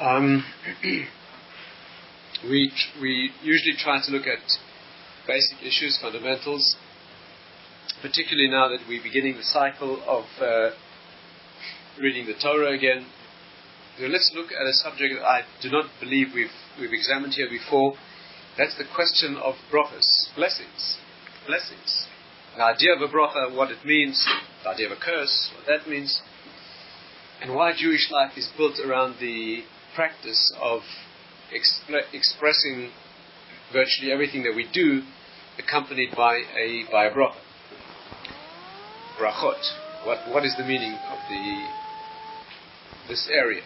Um, we, we usually try to look at basic issues, fundamentals, particularly now that we're beginning the cycle of uh, reading the Torah again. So let's look at a subject that I do not believe we've, we've examined here before. That's the question of brachas, blessings. Blessings. The idea of a bracha, what it means, the idea of a curse, what that means, and why Jewish life is built around the practice of expre- expressing virtually everything that we do accompanied by a, by a bracha. Brachot. What, what is the meaning of the, this area?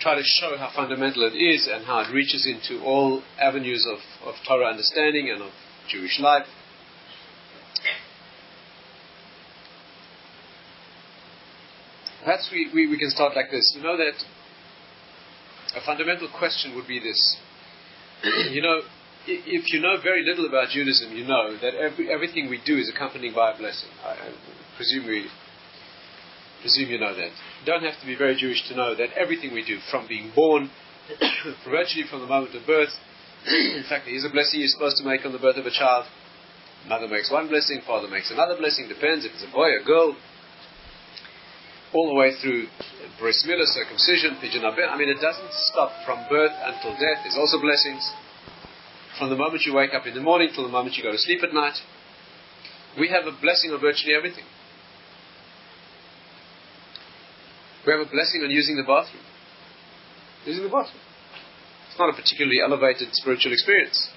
Try to show how fundamental it is and how it reaches into all avenues of, of Torah understanding and of Jewish life. Perhaps we, we, we can start like this. You know that a fundamental question would be this. you know, if you know very little about Judaism, you know that every, everything we do is accompanied by a blessing. I, I presume we presume you know that. You don't have to be very Jewish to know that everything we do, from being born, virtually from the moment of birth, in fact, there is a blessing you're supposed to make on the birth of a child. Mother makes one blessing, father makes another blessing, depends if it's a boy or a girl. All the way through bris milah, circumcision, pidyon I mean, it doesn't stop from birth until death. There's also blessings. From the moment you wake up in the morning till the moment you go to sleep at night, we have a blessing on virtually everything. We have a blessing on using the bathroom. Using the bathroom. It's not a particularly elevated spiritual experience.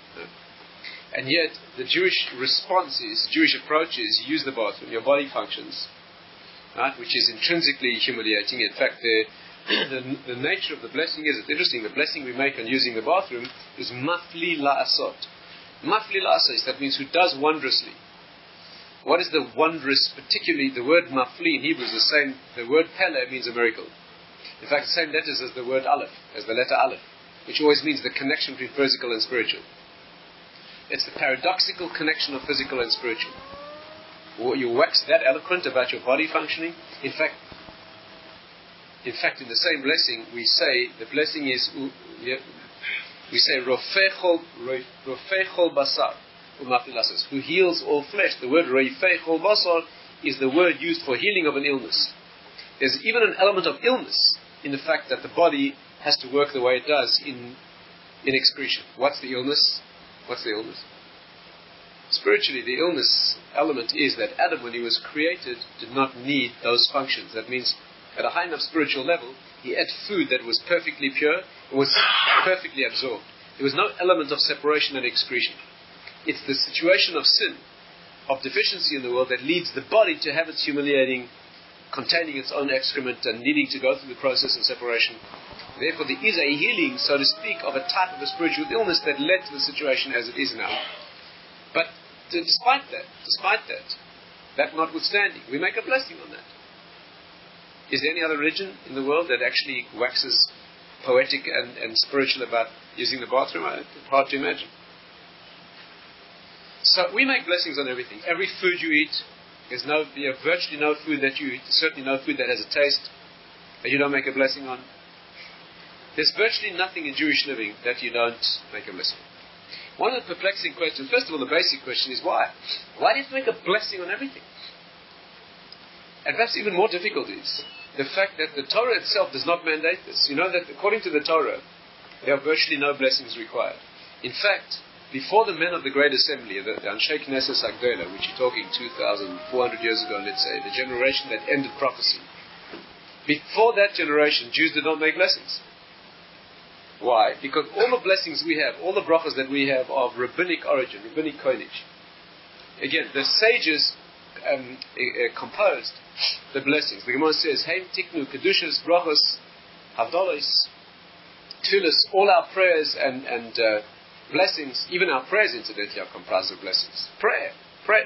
And yet, the Jewish response is, Jewish approach is, use the bathroom, your body functions, right, which is intrinsically humiliating. In fact, the, the, the, nature of the blessing is, it's interesting, the blessing we make on using the bathroom is mafli la'asot. Mafli la'asot, that means who does wondrously. What is the wondrous, particularly the word mafli in Hebrew is the same, the word pele means a miracle. In fact, the same letters as the word aleph, as the letter aleph, which always means the connection between physical and spiritual. It's the paradoxical connection of physical and spiritual. You wax that eloquent about your body functioning. In fact, in fact, in the same blessing, we say the blessing is we say rofechol rofechol basar who heals all flesh. The word reifechol basar is the word used for healing of an illness. There's even an element of illness in the fact that the body has to work the way it does in, in excretion. What's the illness? What's the illness? Spiritually, the illness element is that Adam, when he was created, did not need those functions. That means, at a high enough spiritual level, he ate food that was perfectly pure, it was perfectly absorbed. There was no element of separation and excretion. It's the situation of sin, of deficiency in the world, that leads the body to have its humiliating, containing its own excrement and needing to go through the process of separation. Therefore, there is a healing, so to speak, of a type of a spiritual illness that led to the situation as it is now. Despite that, despite that, that notwithstanding, we make a blessing on that. Is there any other religion in the world that actually waxes poetic and, and spiritual about using the bathroom? Hard to imagine. So we make blessings on everything. Every food you eat, there's no, you have virtually no food that you eat, certainly no food that has a taste that you don't make a blessing on. There's virtually nothing in Jewish living that you don't make a blessing. One of the perplexing questions, first of all, the basic question is why? Why do you make a blessing on everything? And perhaps even more difficult is the fact that the Torah itself does not mandate this. You know that according to the Torah, there are virtually no blessings required. In fact, before the men of the Great Assembly, the, the Anshe Knesset Agdola, which you're talking 2,400 years ago, let's say, the generation that ended prophecy, before that generation, Jews did not make blessings. Why? Because all the blessings we have, all the brachas that we have are of rabbinic origin, rabbinic coinage. Again, the sages um, uh, composed the blessings. The Gemara says, Heim tiknu kedushas brachas havdalos tefillas, all our prayers and, and uh, blessings, even our prayers incidentally are comprised of blessings. Prayer, pray.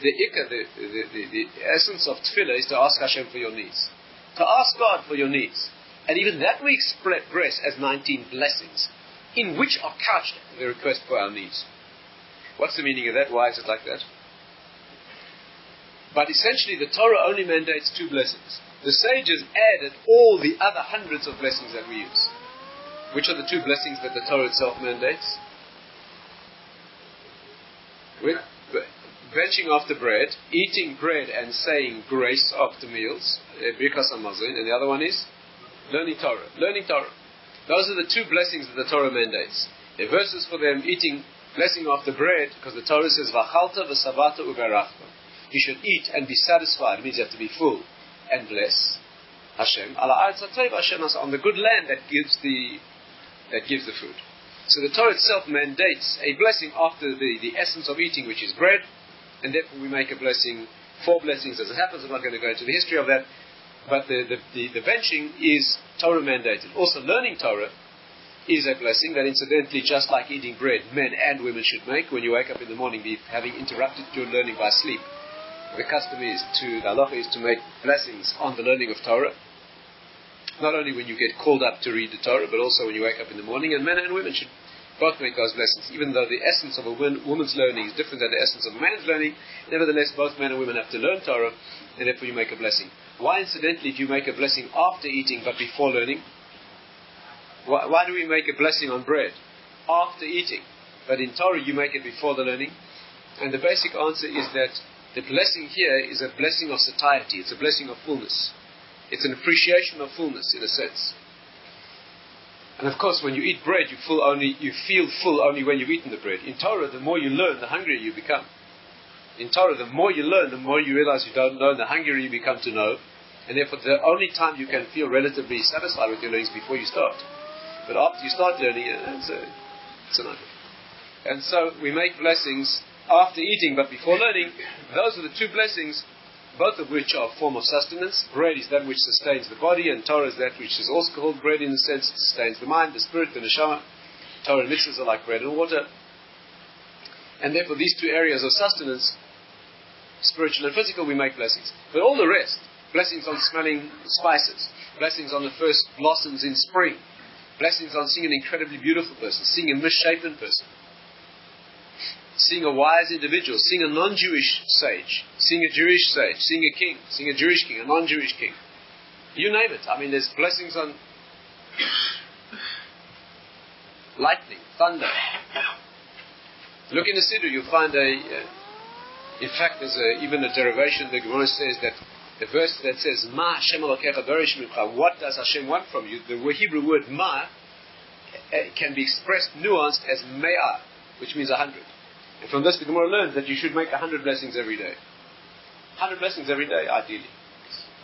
The ikka, the, the, the, the essence of tefillah is to ask Hashem for your needs. To ask God for your needs. And even that we express as 19 blessings, in which are couched the request for our needs. What's the meaning of that? Why is it like that? But essentially, the Torah only mandates two blessings. the sages added all the other hundreds of blessings that we use. Which are the two blessings that the Torah itself mandates? With benching after bread, eating bread and saying grace after meals, eh, birkas hamazon, and the other one is learning Torah. Learning Torah. Those are the two blessings that the Torah mandates. The verses for them eating blessing after bread, because the Torah says v'chalta v'savata uberachta. You should eat and be satisfied. It means you have to be full and bless Hashem. Hashem on the good land that gives the that gives the food. So the Torah itself mandates a blessing after the, the essence of eating, which is bread, and therefore we make a blessing, four blessings as it happens. I'm not going to go into the history of that, but the, the, the, the benching is Torah mandated. Also, learning Torah is a blessing that, incidentally, just like eating bread, men and women should make when you wake up in the morning, be having interrupted your learning by sleep. The custom is to, the halacha is to make blessings on the learning of Torah. Not only when you get called up to read the Torah, but also when you wake up in the morning, and men and women should both make those blessings. Even though the essence of a woman's learning is different than the essence of a man's learning, nevertheless, both men and women have to learn Torah, and therefore you make a blessing. Why, incidentally, do you make a blessing after eating but before learning? Why, why do we make a blessing on bread after eating, but in Torah you make it before the learning? And the basic answer is that the blessing here is a blessing of satiety. It's a blessing of fullness. It's an appreciation of fullness, in a sense. And of course, when you eat bread, you, full only, you feel full only when you've eaten the bread. In Torah, the more you learn, the hungrier you become. In Torah, the more you learn, the more you realize you don't know, and the hungrier you become to know. And therefore, the only time you can feel relatively satisfied with your learning is before you start. But after you start learning, it's a, it's a And so we make blessings after eating but before learning. Those are the two blessings both of which are a form of sustenance. Bread is that which sustains the body, and Torah is that which is also called bread in the sense it sustains the mind, the spirit, the neshama. Torah and mitzvahs are like bread and water. And therefore, these two areas of sustenance, spiritual and physical, we make blessings. But all the rest, blessings on smelling spices, blessings on the first blossoms in spring, blessings on seeing an incredibly beautiful person, seeing a misshapen person, seeing a wise individual, seeing a non Jewish sage, seeing a Jewish sage, seeing a king, seeing a Jewish king, a non Jewish king. You name it. I mean, there's blessings on lightning, thunder. Look in the Siddur, you'll find a. Uh, in fact, there's a, even a derivation. The Gemara says that the verse that says "Ma Hashem what does Hashem want from you? The Hebrew word "ma" uh, can be expressed nuanced as "me'ah," which means a hundred. And from this, the Gemara learns that you should make a hundred blessings every day. Hundred blessings every day, ideally.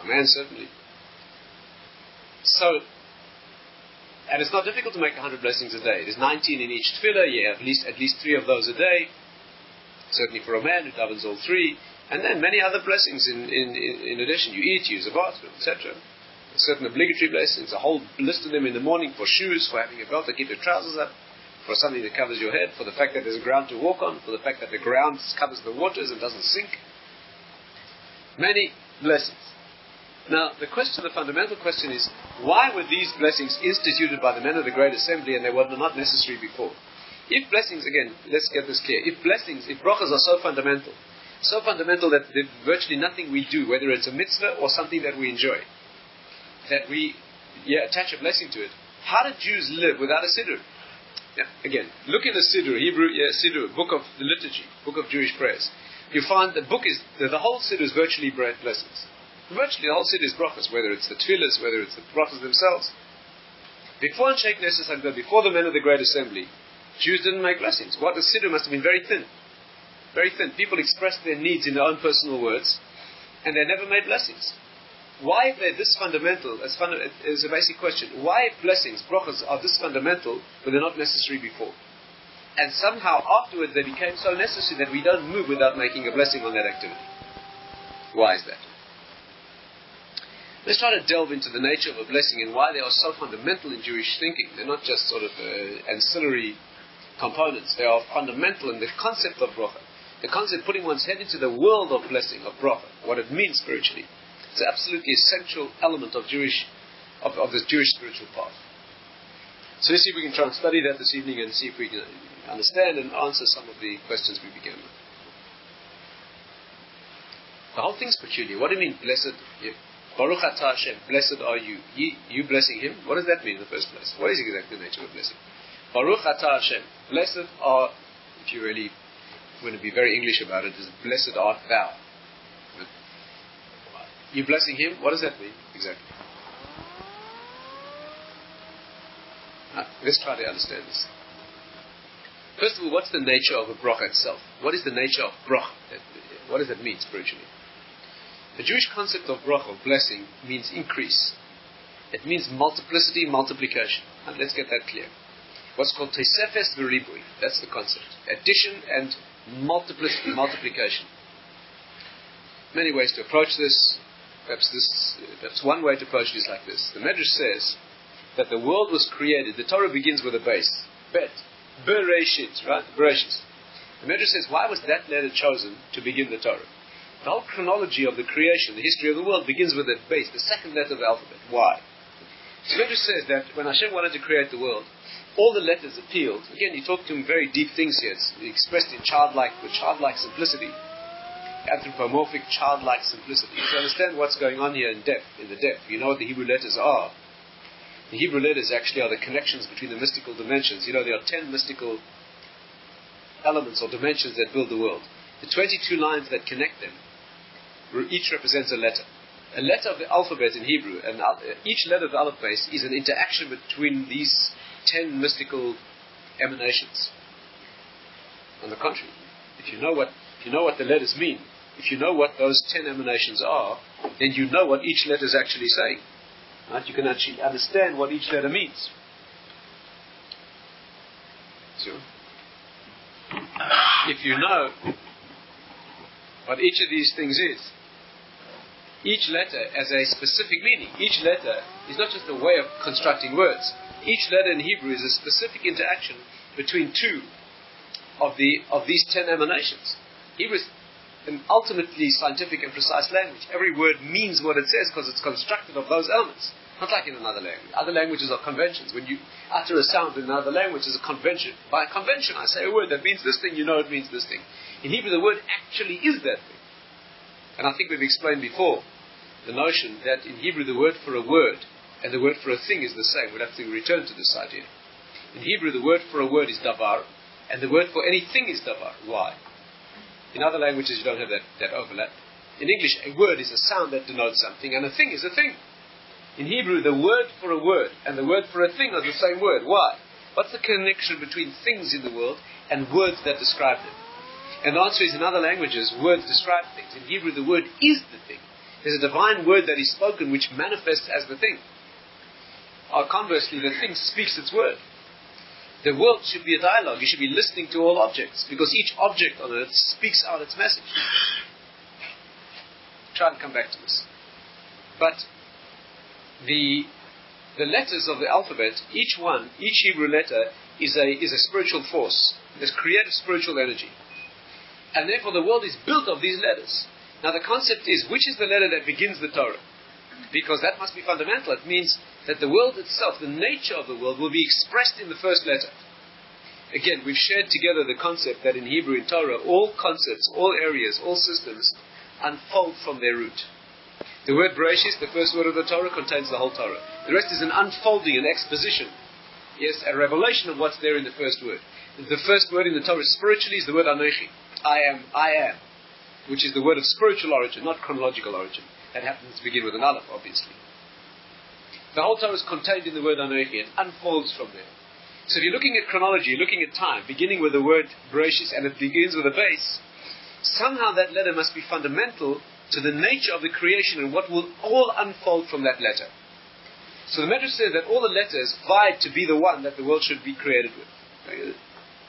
A man certainly. So, and it's not difficult to make a hundred blessings a day. There's 19 in each tefillah. You have at least at least three of those a day. Certainly for a man who davens all three, and then many other blessings in, in, in, addition. You eat, you use a bathroom, etc. Certain obligatory blessings, a whole list of them in the morning for shoes, for having a belt to keep your trousers up, for something that covers your head, for the fact that there's ground to walk on, for the fact that the ground covers the waters and doesn't sink. Many blessings. Now, the question, the fundamental question is, why were these blessings instituted by the men of the Great Assembly and they were not necessary before? If blessings, again, let's get this clear, if blessings, if brachas are so fundamental, so fundamental that virtually nothing we do, whether it's a mitzvah or something that we enjoy, that we yeah, attach a blessing to it, how did Jews live without a siddur? Yeah, again, look in the Siddur, Hebrew yeah, Siddur, book of the liturgy, book of Jewish prayers. You find the book is the, the whole Siddur is virtually blessings. Virtually the whole Siddur is brachas, whether it's the tefillahs, whether it's the brachas themselves. Before Anshe Knesset before the men of the Great Assembly, Jews didn't make blessings. What the Siddur must have been very thin. Very thin. People expressed their needs in their own personal words, and they never made blessings. Why they're this fundamental, as funda- is a basic question, why blessings, brachas, are this fundamental when they're not necessary before? And somehow afterwards they became so necessary that we don't move without making a blessing on that activity. Why is that? Let's try to delve into the nature of a blessing and why they are so fundamental in Jewish thinking. They're not just sort of uh, ancillary components, they are fundamental in the concept of bracha. The concept of putting one's head into the world of blessing, of bracha, what it means spiritually. It's an absolutely essential element of Jewish, of, of the Jewish spiritual path. So let's see if we can try and study that this evening and see if we can understand and answer some of the questions we began with. The whole thing's peculiar. What do you mean, blessed? Baruch atah Hashem, blessed are you. you. Blessing him, what does that mean in the first place? What is exactly the nature of blessing? Baruch atah Hashem, blessed are, if you really want to be very English about it, is blessed art thou. You blessing him, what does that mean exactly? Uh, let's try to understand this. First of all, what's the nature of a bracha itself? What is the nature of bracha? What does that mean spiritually? The Jewish concept of bracha, of blessing, means increase. It means multiplicity, multiplication. And let's get that clear. What's called tosefes v'ribui. That's the concept. Addition and multiplicity, multiplication. Many ways to approach this. Perhaps this, perhaps one way to approach it is like this. The Medrash says that the world was created. The Torah begins with a beis, bet, bereshit, right? Bereshit. The Medrash says, why was that letter chosen to begin the Torah? The whole chronology of the creation, the history of the world, begins with the beis, the second letter of the alphabet. Why? The Medrash says that when Hashem wanted to create the world, all the letters appealed. Again, he talked to him very deep things here. It's expressed in childlike, with childlike simplicity, anthropomorphic childlike simplicity. To understand what's going on here in depth, in the depth, you know what the Hebrew letters are. The Hebrew letters actually are the connections between the mystical dimensions. You know, there are ten mystical elements or dimensions that build the world. The 22 lines that connect them each represents a letter. A letter of the alphabet in Hebrew, and uh, each letter of the alphabet is an interaction between these ten mystical emanations. On the contrary, if you know what if you know what the letters mean, if you know what those ten emanations are, then you know what each letter is actually saying. Right? You can actually understand what each letter means. So, if you know what each of these things is, each letter has a specific meaning. Each letter is not just a way of constructing words. Each letter in Hebrew is a specific interaction between two of, the, of these ten emanations. Hebrew is an ultimately scientific and precise language. Every word means what it says because it's constructed of those elements. Not like in another language. Other languages are conventions. When you utter a sound in another language, it's a convention. By convention, I say a word that means this thing, you know it means this thing. In Hebrew, the word actually is that thing. And I think we've explained before the notion that in Hebrew the word for a word and the word for a thing is the same. We'll have to return to this idea. In Hebrew, the word for a word is davar, and the word for anything is davar. Why? In other languages, you don't have that, that overlap. In English, a word is a sound that denotes something, and a thing is a thing. In Hebrew, the word for a word and the word for a thing are the same word. Why? What's the connection between things in the world and words that describe them? And the answer is in other languages, words describe things. In Hebrew, the word is the thing. There's a divine word that is spoken which manifests as the thing. Or conversely, the thing speaks its word. The world should be a dialogue. You should be listening to all objects because each object on earth speaks out its message. Try and come back to this. But the the letters of the alphabet, each one, each Hebrew letter is a is a spiritual force. There's creative spiritual energy. And therefore the world is built of these letters. Now the concept is which is the letter that begins the Torah? Because that must be fundamental. It means that the world itself, the nature of the world, will be expressed in the first letter. Again, we've shared together the concept that in Hebrew, in Torah, all concepts, all areas, all systems unfold from their root. The word Bereshit, the first word of the Torah, contains the whole Torah. The rest is an unfolding, an exposition. Yes, a revelation of what's there in the first word. The first word in the Torah spiritually is the word Anochi. I am, I am, which is the word of spiritual origin, not chronological origin. That happens to begin with an Aleph, obviously. The whole Torah is contained in the word Anochi. It unfolds from there. So if you're looking at chronology, you're looking at time, beginning with the word Bereshit, and it begins with a beis, somehow that letter must be fundamental to the nature of the creation and what will all unfold from that letter. So the Medrash says that all the letters vied to be the one that the world should be created with.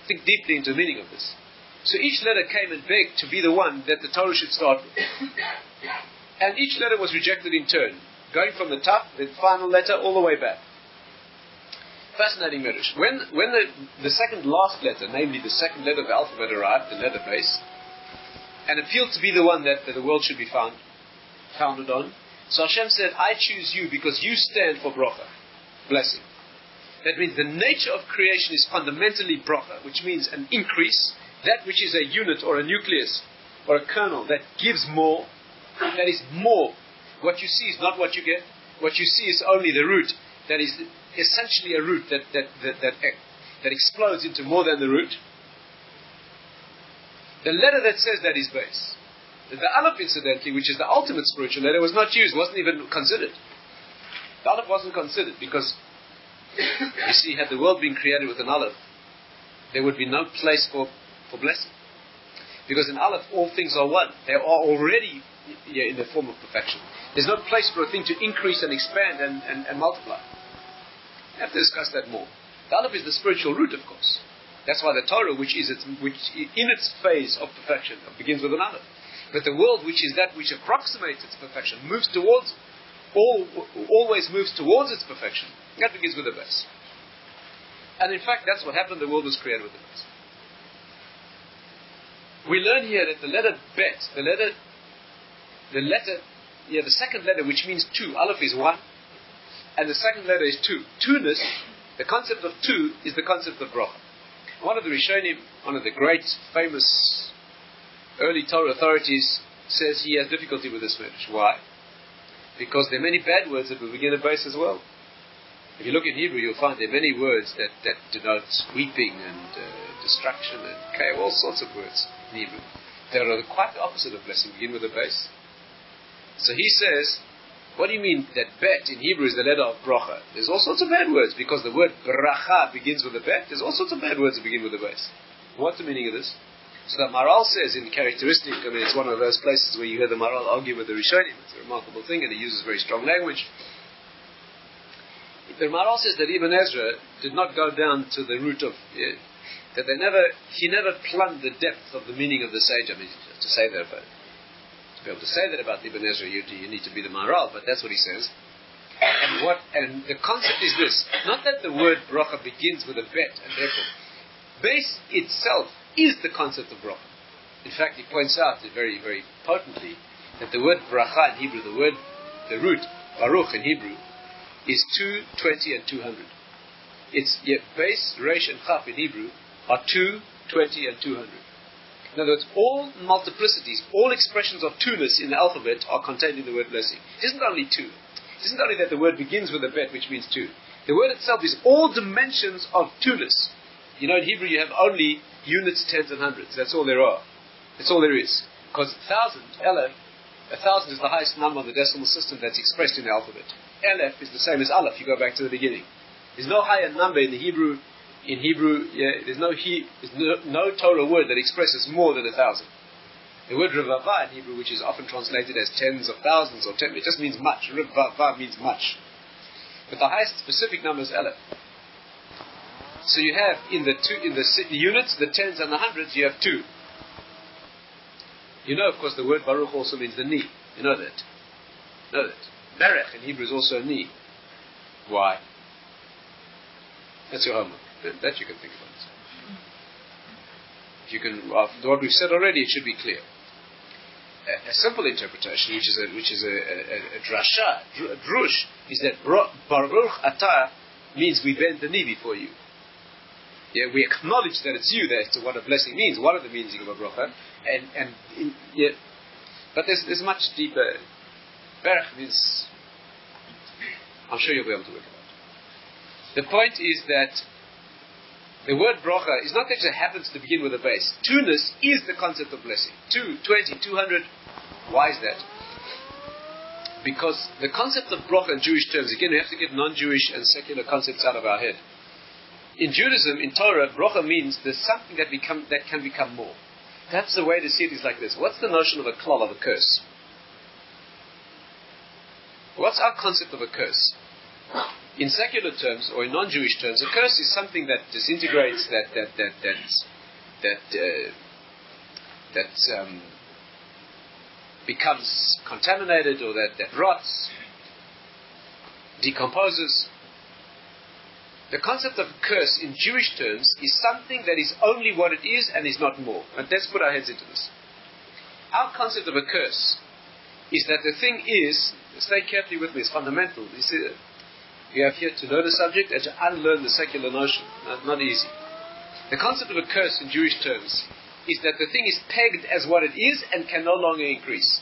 Think deeply into the meaning of this. So each letter came and begged to be the one that the Torah should start with. And each letter was rejected in turn going from the top, the final letter, all the way back. Fascinating Medrash. When, when the, the second last letter, namely the second letter of the alphabet, arrived, the letter beis, and appealed to be the one that, that the world should be found, founded on, so Hashem said, I choose you because you stand for bracha, blessing. That means the nature of creation is fundamentally bracha, which means an increase, that which is a unit or a nucleus or a kernel that gives more, that is more what you see is not what you get. What you see is only the root that is essentially a root that, that, that, that, that explodes into more than the root. The letter that says that is beis. The Aleph, incidentally, which is the ultimate spiritual letter, was not used, wasn't even considered. The Aleph wasn't considered because, you see, had the world been created with an Aleph, there would be no place for, for blessing. Because in Aleph, all things are one. They are already yeah, in the form of perfection. There's no place for a thing to increase and expand and, and, and multiply. We have to discuss that more. The Aleph is the spiritual root, of course. That's why the Torah, which is its, which in its phase of perfection, begins with an Aleph. But the world, which is that which approximates its perfection, moves towards, all, always moves towards its perfection. That begins with a beis. And in fact, that's what happened. The world was created with a beis. We learn here that the letter bet, the letter, the letter, yeah, the second letter, which means two, aleph is one, and the second letter is two. Two-ness, the concept of two, is the concept of bracha. One of the Rishonim, one of the great, famous early Torah authorities, says he has difficulty with this message. Why? Because there are many bad words that will begin a beis as well. If you look in Hebrew, you'll find there are many words that, that denote weeping and uh, destruction and chaos, all sorts of words in Hebrew. They are quite the opposite of blessing, begin with a beis. So he says, what do you mean that bet in Hebrew is the letter of bracha? There's all sorts of bad words because the word bracha begins with a bet. There's all sorts of bad words that begin with a beis. What's the meaning of this? So that Maharal says in characteristic, I mean, it's one of those places where you hear the Maharal argue with the Rishonim. It's a remarkable thing, and he uses very strong language. The Maharal says that Ibn Ezra did not go down to the root of that they never he never plumbed the depth of the meaning of the sage. I mean, to say that about be able to say that about Ibn Ezra, you, you need to be the Maharal, but that's what he says. And what and the concept is this: not that the word bracha begins with a bet, and therefore beis itself is the concept of bracha. In fact, he points out very, very potently that the word bracha in Hebrew, the word, the root baruch in Hebrew, is two, twenty, and two hundred. Its yet beis, resh, and chaf in Hebrew are two, twenty, and two hundred. In other words, all multiplicities, all expressions of two-ness in the alphabet are contained in the word blessing. It isn't only two. It isn't only that the word begins with a bet, which means two. The word itself is all dimensions of two-ness. You know, in Hebrew you have only units, tens, and hundreds. That's all there are. That's all there is. Because a thousand, Aleph, a thousand is the highest number on the decimal system that's expressed in the alphabet. Aleph is the same as Aleph. You go back to the beginning. There's no higher number in the Hebrew in Hebrew, yeah, there's no he, there's no, no Torah word that expresses more than a thousand. The word revava in Hebrew, which is often translated as tens of thousands or ten, it just means much. Revava means much. But the highest specific number is Aleph. So you have in the two in the, units, the tens and the hundreds, you have two. You know, of course, the word Baruch also means the knee. You know that. You know that. Berech in Hebrew is also a knee. Why? That's your homework. That you can think about. If you can, after what we've said already, it should be clear. A, a simple interpretation, which is a, which is a, a, a drasha, a drush, is that Baruch Atah means we bend the knee before you. Yeah, we acknowledge that it's you. That's what a blessing means. One of the meanings of a bracha, and and in, yeah, but there's there's much deeper. Berach means. I'm sure you'll be able to work it out. The point is that the word bracha is not that it happens to begin with a beis. Two-ness is the concept of blessing. Two, twenty, two hundred. Why is that? Because the concept of bracha in Jewish terms, again, we have to get non-Jewish and secular concepts out of our head. In Judaism, in Torah, bracha means there's something that, become, that can become more. Perhaps the way to see it is like this. What's the notion of a klal, of a curse? What's our concept of a curse? In secular terms or in non-Jewish terms, a curse is something that disintegrates, that that that that that uh, that um, becomes contaminated or that that rots, decomposes. The concept of a curse in Jewish terms is something that is only what it is and is not more. And let's put our heads into this. Our concept of a curse is that the thing is, stay carefully with me, it's fundamental. You see, you have here to know the subject and to unlearn the secular notion. Not, not easy. The concept of a curse in Jewish terms is that the thing is pegged as what it is and can no longer increase.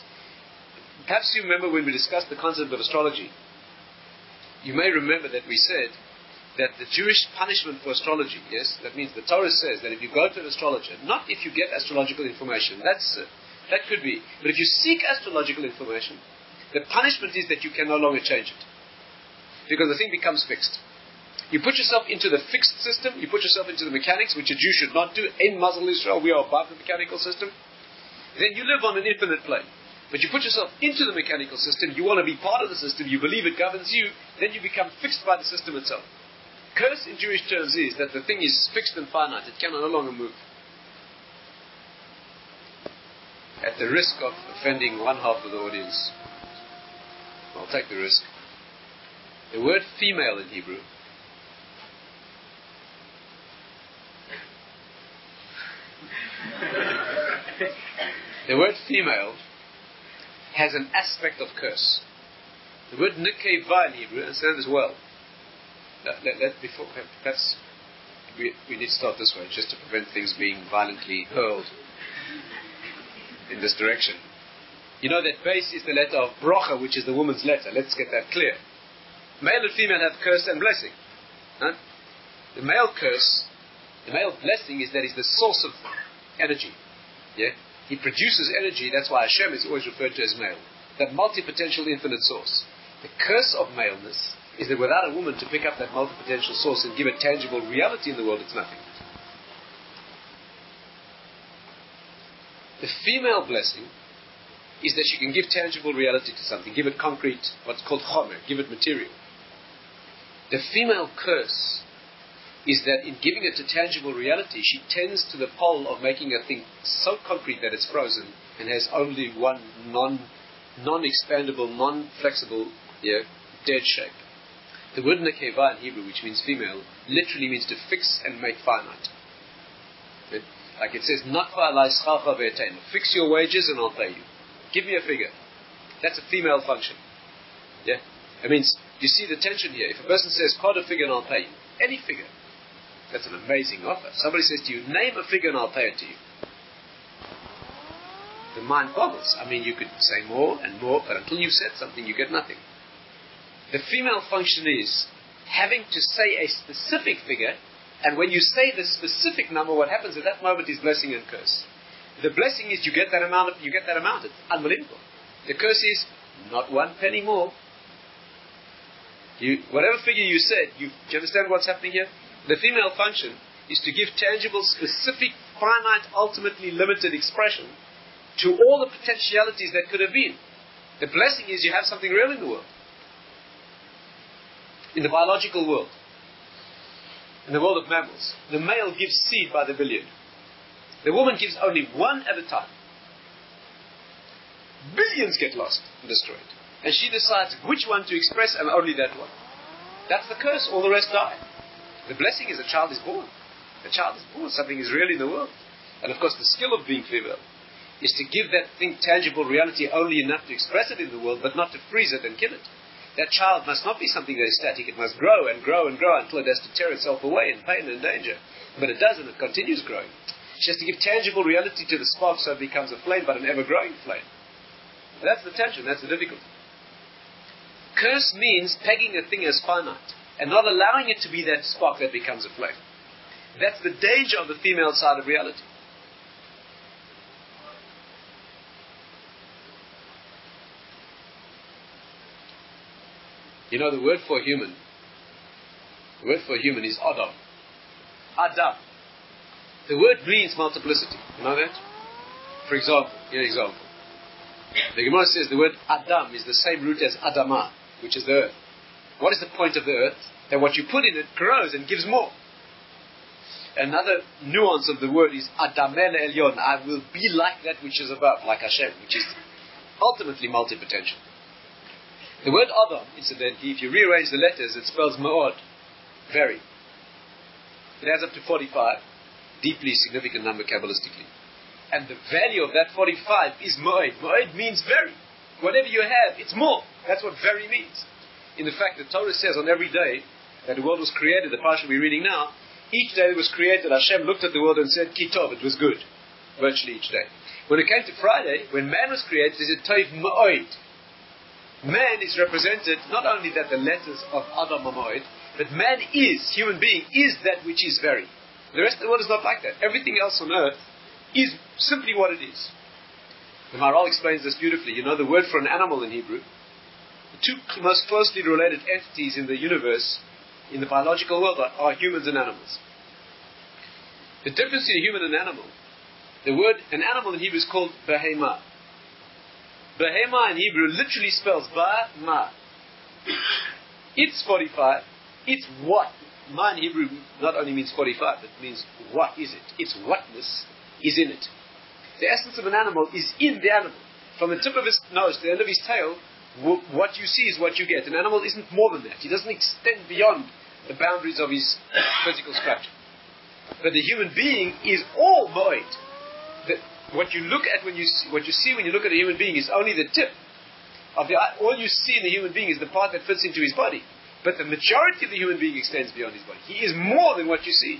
Perhaps you remember when we discussed the concept of astrology. You may remember that we said that the Jewish punishment for astrology, yes, that means the Torah says that if you go to an astrologer, not if you get astrological information, that's uh, that could be, but if you seek astrological information, the punishment is that you can no longer change it because the thing becomes fixed. You put yourself into the fixed system, you put yourself into the mechanics, which a Jew should not do. Ein mazal l'Yisrael, we are above the mechanical system. Then you live on an infinite plane. But you put yourself into the mechanical system, you want to be part of the system, you believe it governs you, then you become fixed by the system itself. Curse in Jewish terms is that the thing is fixed and finite, it cannot no longer move. At the risk of offending one half of the audience, I'll take the risk. The word female in Hebrew the word female has an aspect of curse. The word nikeva in Hebrew, understand as well. Let, let, let before, perhaps we, we need to start this way, just to prevent things being violently hurled in this direction. You know that beis is the letter of brocha, which is the woman's letter. Let's get that clear. Male and female have curse and blessing. Huh? The male curse, the male blessing is that he's the source of energy. Yeah? He produces energy, that's why Hashem is always referred to as male. That multi-potential infinite source. The curse of maleness is that without a woman to pick up that multi-potential source and give it tangible reality in the world, it's nothing. The female blessing is that she can give tangible reality to something, give it concrete, what's called chomer, give it material. The female curse is that in giving it a tangible reality, she tends to the pole of making a thing so concrete that it's frozen and has only one non non-expandable, non-flexible, yeah, dead shape. The word nekeva in Hebrew, which means female, literally means to fix and make finite. Like it says, fix your wages and I'll pay you. Give me a figure. That's a female function. Yeah? It means, you see the tension here. If a person says, quote a figure and I'll pay you, any figure, that's an amazing offer. Somebody says to you, name a figure and I'll pay it to you. The mind boggles. I mean, you could say more and more, but until you've said something, you get nothing. The female function is having to say a specific figure, and when you say the specific number, what happens at that moment is blessing and curse. The blessing is you get that amount. of, you get that amount. It's unbelievable. The curse is not one penny more. You, whatever figure you said, you, do you understand what's happening here? The female function is to give tangible, specific, finite, ultimately limited expression to all the potentialities that could have been. The blessing is you have something real in the world. In the biological world. In the world of mammals. The male gives seed by the billion. The woman gives only one at a time. Billions get lost and destroyed. And she decides which one to express and only that one. That's the curse, all the rest die. The blessing is a child is born. A child is born, something is real in the world. And of course, the skill of being female is to give that thing tangible reality only enough to express it in the world, but not to freeze it and kill it. That child must not be something that is static. It must grow and grow and grow until it has to tear itself away in pain and danger. But it does, and it continues growing. She has to give tangible reality to the spark so it becomes a flame, but an ever growing flame. And that's the tension, that's the difficulty. Curse means pegging a thing as finite and not allowing it to be that spark that becomes a flame. That's the danger of the female side of reality. You know, the word for human, the word for human is Adam. Adam. The word means multiplicity. You know that? For example, here example. The Gemara says the word Adam is the same root as Adama, which is the earth. What is the point of the earth? That what you put in it grows and gives more. Another nuance of the word is Adameh l'Elyon. I will be like that which is above, like Hashem, which is ultimately multi-potential. The word Adam, incidentally, if you rearrange the letters, it spells Ma'od, very. It adds up to 45, deeply significant number Kabbalistically. And the value of that 45 is Ma'od. Ma'od means very. Whatever you have, it's more. That's what very means in the fact that Torah says on every day that the world was created, the parsha we're reading now, each day it was created, Hashem looked at the world and said, Kitov, it was good. Virtually each day. When it came to Friday, when man was created, he said, Toiv Ma'oid. man is represented not only that the letters of Adam Amoid, but man is, human being, is that which is very. The rest of the world is not like that. Everything else on earth is simply what it is. The Maharal explains this beautifully. You know the word for an animal in Hebrew? The two most closely related entities in the universe, in the biological world, are, are humans and animals. The difference between a human and an animal, the word, an animal in Hebrew is called behema. Behema in Hebrew literally spells ba, ma. It's 45. It's what. Ma in Hebrew not only means 45, but means what is it. Its whatness is in it. The essence of an animal is in the animal. From the tip of his nose to the end of his tail, w- what you see is what you get. An animal isn't more than that. He doesn't extend beyond the boundaries of his physical structure. But the human being is all void. What you look at when you see, what you see when you look at a human being is only the tip of the. All you see in the human being is the part that fits into his body. But the majority of the human being extends beyond his body. He is more than what you see.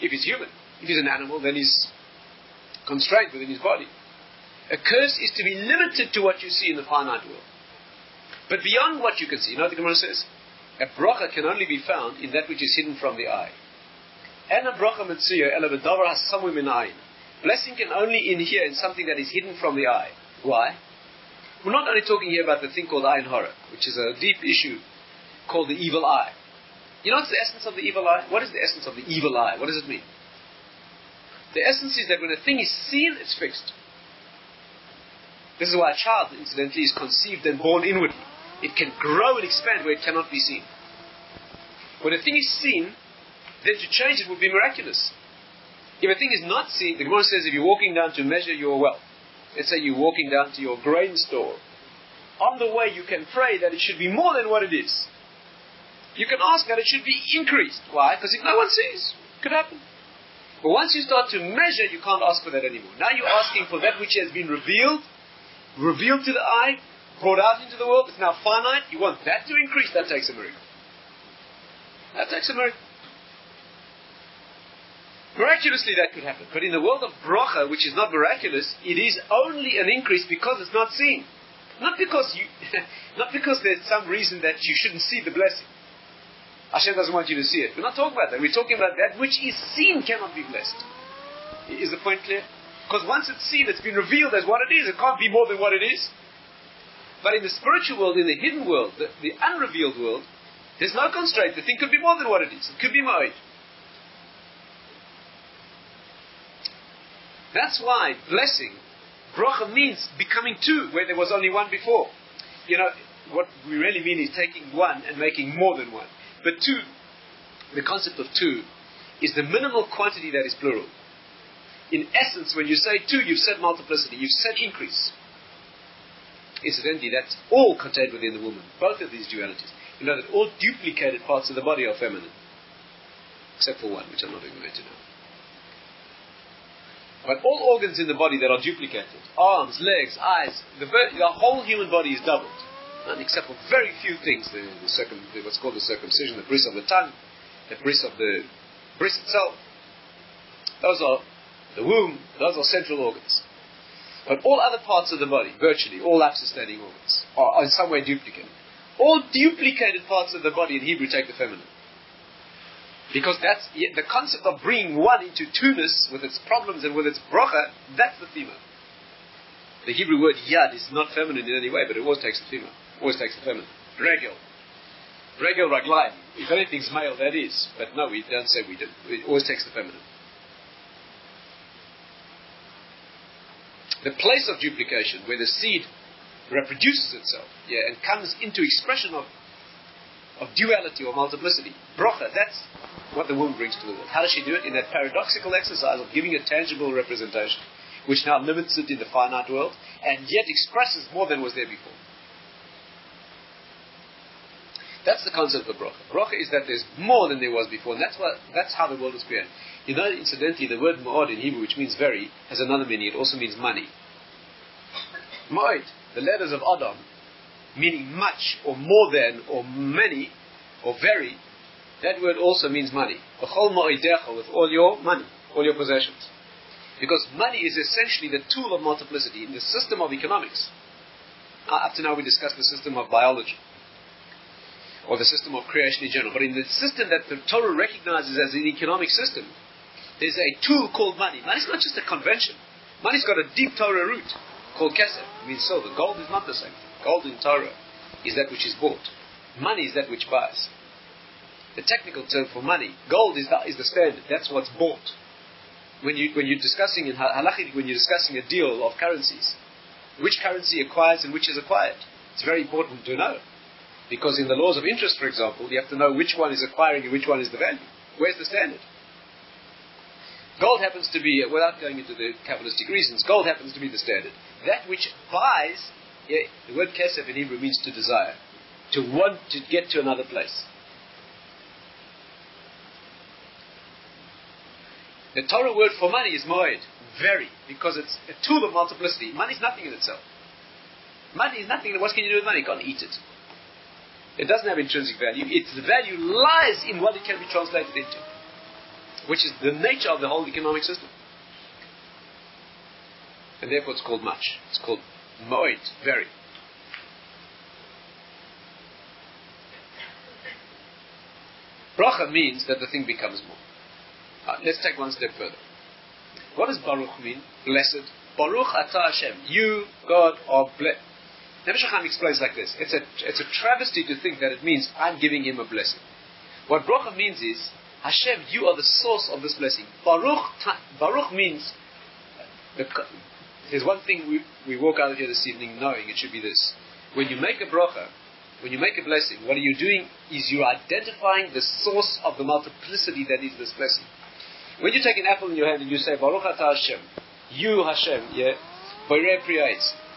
If he's human, if he's an animal, then he's constrained within his body. A curse is to be limited to what you see in the finite world. But beyond what you can see, you know what the Gemara says? A bracha can only be found in that which is hidden from the eye. And a bracha mitziyo ela b'davar hasamu min ayin. Blessing can only inhere in something that is hidden from the eye. Why? We're not only talking here about the thing called ayin hara, which is a deep issue called the evil eye. You know what's the essence of the evil eye? What is the essence of the evil eye? What does it mean? The essence is that when a thing is seen, it's fixed. This is why a child, incidentally, is conceived and born inwardly. It can grow and expand where it cannot be seen. When a thing is seen, then to change it would be miraculous. If a thing is not seen, the Gemara says if you're walking down to measure your wealth, let's say you're walking down to your grain store, on the way you can pray that it should be more than what it is. You can ask that it should be increased. Why? Because if no one sees, it could happen. But once you start to measure, you can't ask for that anymore. Now you're asking for that which has been revealed, revealed to the eye, brought out into the world. It's now finite. You want that to increase. That takes a miracle. That takes a miracle. Miraculously, that could happen. But in the world of bracha, which is not miraculous, it is only an increase because it's not seen. Not because you, not because there's some reason that you shouldn't see the blessing. Hashem doesn't want you to see it. We're not talking about that. We're talking about that which is seen cannot be blessed. Is the point clear? Because once it's seen, it's been revealed as what it is. It can't be more than what it is. But in the spiritual world, in the hidden world, the, the unrevealed world, there's no constraint. The thing could be more than what it is. It could be more. That's why blessing, bracha means becoming two where there was only one before. You know, what we really mean is taking one and making more than one. But two, the concept of two, is the minimal quantity that is plural. In essence, when you say two, you've said multiplicity, you've said increase. Incidentally, that's all contained within the woman, both of these dualities. You know that all duplicated parts of the body are feminine, except for one, which I'm not going to into now. But all organs in the body that are duplicated, arms, legs, eyes, the, the whole human body is doubled. And except for very few things, the, the, circum, the, what's called the circumcision, the bris of the tongue, the bris of the bris itself, those are the womb, those are central organs. But all other parts of the body, virtually, all life-sustaining organs, are, are in some way duplicated. All duplicated parts of the body in Hebrew take the feminine. Because that's the concept of bringing one into two-ness with its problems and with its brocha, that's the female. The Hebrew word yad is not feminine in any way, but it always takes the female. Always takes the feminine. Regel. Regel raglayim. If anything's male, that is. But no, we don't say we do. It always takes the feminine. The place of duplication, where the seed reproduces itself, yeah, and comes into expression of of duality or multiplicity. Brocha, that's what the woman brings to the world. How does she do it? In that paradoxical exercise of giving a tangible representation, which now limits it in the finite world, and yet expresses more than was there before. That's the concept of bracha. Bracha is that there's more than there was before, and that's what that's how the world was created. You know, incidentally, the word ma'od in Hebrew, which means very, has another meaning. It also means money. Ma'od, the letters of Adam, meaning much or more than or many or very, that word also means money. with all your money, all your possessions. Because money is essentially the tool of multiplicity in the system of economics. Uh, up to now we discussed the system of biology or the system of creation in general. But in the system that the Torah recognizes as an economic system, there's a tool called money. Money is not just a convention. Money's got a deep Torah root called kesef. It means silver. Gold is not the same. Gold in Torah is that which is bought. Money is that which buys. The technical term for money, gold is the, is the standard. That's what's bought. When, you, when you're discussing in halachic, when you're discussing a deal of currencies, which currency acquires and which is acquired, it's very important to know. Because in the laws of interest, for example, you have to know which one is acquiring and which one is the value. Where's the standard? Gold happens to be, without going into the Kabbalistic reasons, gold happens to be the standard. That which buys, the word kesef in Hebrew means to desire, to want to get to another place. The Torah word for money is moed, very, because it's a tool of multiplicity. Money is nothing in itself. Money is nothing. What can you do with money? You can't eat it. It doesn't have intrinsic value. Its value lies in what it can be translated into, which is the nature of the whole economic system. And therefore it's called much. It's called moed, very. Bracha means that the thing becomes more. Uh, let's take one step further. What does Baruch mean? Blessed. Baruch atah Hashem. You, God, are blessed. Nebuch explains like this. It's a, it's a travesty to think that it means I'm giving him a blessing. What bracha means is, Hashem, you are the source of this blessing. Baruch, Baruch means, uh, the, there's one thing we, we walk out of here this evening knowing, it should be this. When you make a bracha, when you make a blessing, what are you doing is you're identifying the source of the multiplicity that is this blessing. When you take an apple in your hand and you say, Baruch atah Hashem, you Hashem, yeah,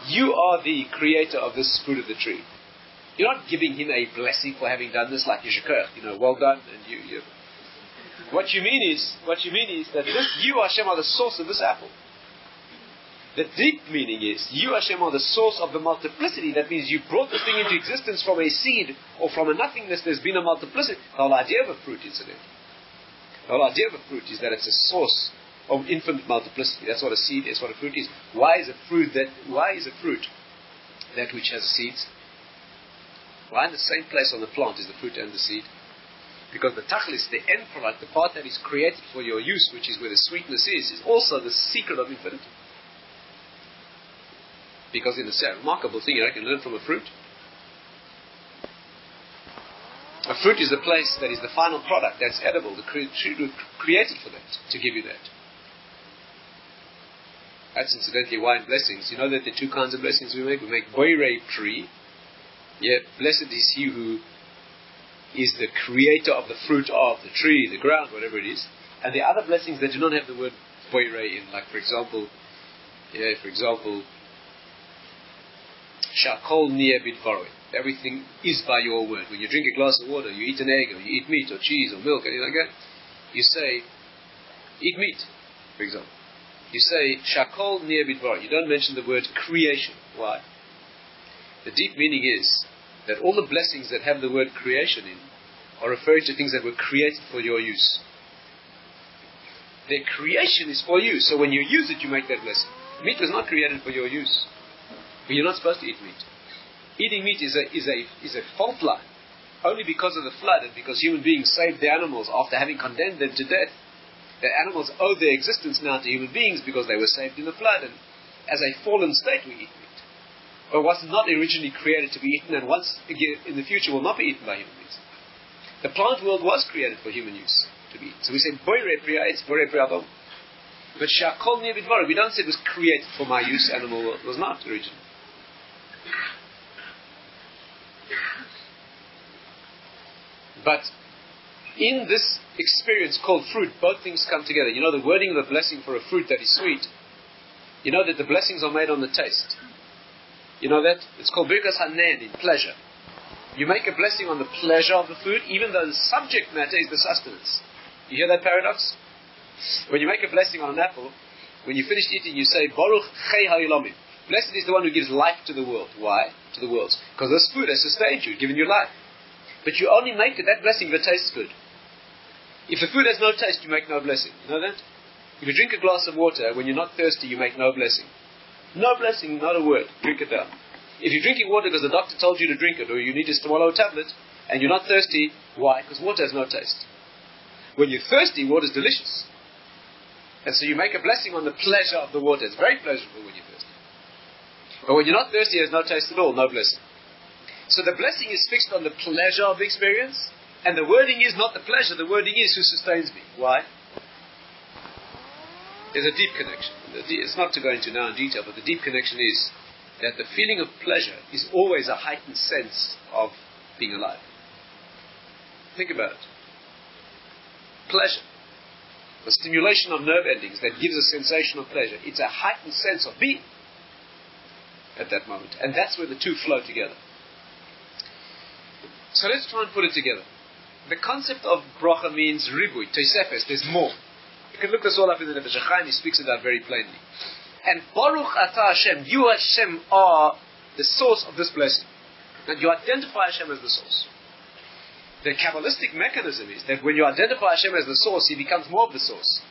you are the creator of this fruit of the tree. You're not giving him a blessing for having done this like yasher koach, you know, well done, and you, you. What you mean is, what you mean is that this, you Hashem are the source of this apple. The deep meaning is, you Hashem are the source of the multiplicity. That means you brought the thing into existence from a seed or from a nothingness. There's been a multiplicity. The whole idea of a fruit, incident. The whole idea of a fruit is that it's a source of infinite multiplicity. That's what a seed is, what a fruit is. Why is a fruit that why is a fruit that which has seeds? Why in the same place on the plant is the fruit and the seed? Because the tachlis, the end product, the part that is created for your use, which is where the sweetness is, is also the secret of infinity. Because in a remarkable thing I can learn from a fruit. A fruit is the place that is the final product that's edible. The tree created for that, to give you that. That's incidentally why in blessings, you know that are two kinds of blessings we make. We make boire tree. Yeah, blessed is he who is the creator of the fruit of the tree, the ground, whatever it is. And the other blessings that do not have the word boire in, like for example, yeah, for example, shakol nia bidvaroi. Everything is by your word. When you drink a glass of water, you eat an egg, or you eat meat, or cheese, or milk, anything like that, you say, eat meat, for example. You say shakol bidvar. You don't mention the word creation. Why? The deep meaning is that all the blessings that have the word creation in are referring to things that were created for your use. Their creation is for you, so when you use it, you make that blessing. Meat was not created for your use. But you're not supposed to eat meat. Eating meat is a, is a, is a fault line. Only because of the flood and because human beings saved the animals after having condemned them to death that animals owe their existence now to human beings because they were saved in the flood, and as a fallen state we eat meat. But what's not originally created to be eaten, and once again in the future will not be eaten by human beings. The plant world was created for human use to be eaten. So we say boire priya, it's boire priya Bom. But shakol niyabidvar, we don't say it was created for my use, animal world was not originally. But in this experience called fruit, both things come together. You know the wording of a blessing for a fruit that is sweet. You know that the blessings are made on the taste. You know that? It's called birkas hanehenin, in pleasure. You make a blessing on the pleasure of the food, even though the subject matter is the sustenance. You hear that paradox? When you make a blessing on an apple, when you finish eating, you say, Baruch Chei. Blessed is the one who gives life to the world. Why? To the worlds. Because this food has sustained you, given you life. But you only make that blessing if it tastes good. If the food has no taste, you make no blessing. You know that? If you drink a glass of water when you're not thirsty, you make no blessing. No blessing, not a word. Drink it down. If you're drinking water because the doctor told you to drink it, or you need to swallow a tablet, and you're not thirsty, why? Because water has no taste. When you're thirsty, water is delicious. And so you make a blessing on the pleasure of the water. It's very pleasurable when you're thirsty. But when you're not thirsty, there's no taste at all, no blessing. So the blessing is fixed on the pleasure of the experience, and the wording is not the pleasure, the wording is who sustains me. Why? There's a deep connection. It's not to go into now in detail, but the deep connection is that the feeling of pleasure is always a heightened sense of being alive. Think about it. Pleasure. The stimulation of nerve endings that gives a sensation of pleasure. It's a heightened sense of being at that moment. And that's where the two flow together. So let's try and put it together. The concept of bracha means ribui, tosefes, there's more. You can look this all up in the Nefesh he speaks of that very plainly. And Baruch Ata Hashem, you Hashem are the source of this blessing. And you identify Hashem as the source. The Kabbalistic mechanism is that when you identify Hashem as the source, he becomes more of the source.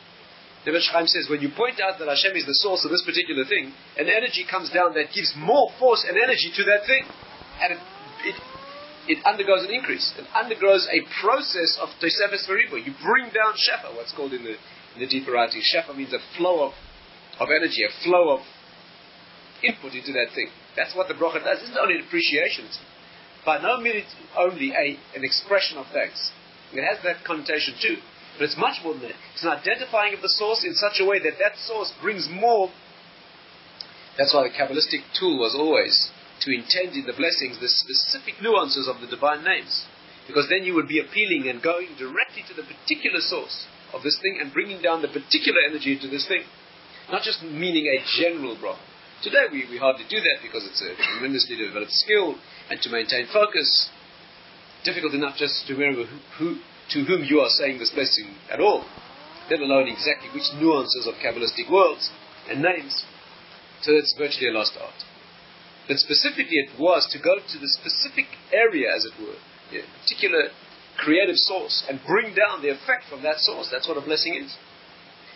The Chaim says, when you point out that Hashem is the source of this particular thing, an energy comes down that gives more force and energy to that thing. And it, it, it undergoes an increase. It undergoes a process of Tosefes Veribo. You bring down Shefa, what's called in the in the deeper writing. Shefa means a flow of, of energy, a flow of input into that thing. That's what the bracha does. It's not only an appreciation. It's by no means only a, an expression of thanks. It has that connotation too. But it's much more than that. It's an identifying of the source in such a way that that source brings more. That's why the Kabbalistic tool was always to intend in the blessings the specific nuances of the divine names. Because then you would be appealing and going directly to the particular source of this thing and bringing down the particular energy into this thing. Not just meaning a general bracha. Today we, we hardly do that because it's a tremendously developed skill and to maintain focus. Difficult enough just to remember who, who, to whom you are saying this blessing at all, let alone exactly which nuances of Kabbalistic words and names. So it's virtually a lost art. But specifically it was to go to the specific area, as it were, a particular creative source and bring down the effect from that source. That's what a blessing is.